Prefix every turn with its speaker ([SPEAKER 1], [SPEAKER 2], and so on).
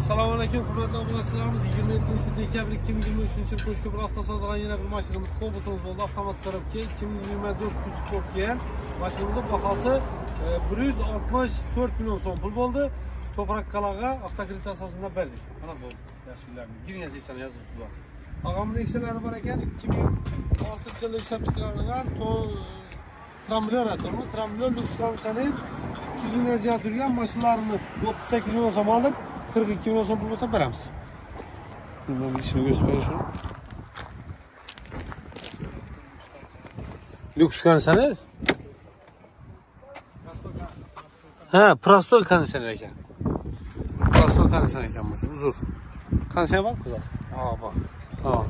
[SPEAKER 1] Assalomu alaykum hurmatli obunachilarimiz 27 dekabr 2023 yil Qo'shko'pir avtosalonidan yana bir mashinamiz Cobalt bo'ldi avtomat korobka 2024 kuzov bo'lib kelgan mashinamizning bahosi e, 164 million so'm pul bo'ldi toprak qalag'a avtokredit asosida berdik mana bu yaxshilarni giringiz eksan yozuvsiz bor og'amni eksalari bor ekan 2006 yilda ishlab chiqarilgan tramblyor tramblyor lyuks komissiyaning 300 mingdan ziyod turgan mashinalarni 38 million so'm oldik 42 million so'm pul bo'lsa beramiz ben bir işimi göstereyim şunu. Lyuks komissiyalar ha prostol komissiyalar ekan prostol komissiyalar ekan bu uzun komissiya bor kuzar ha bor tamam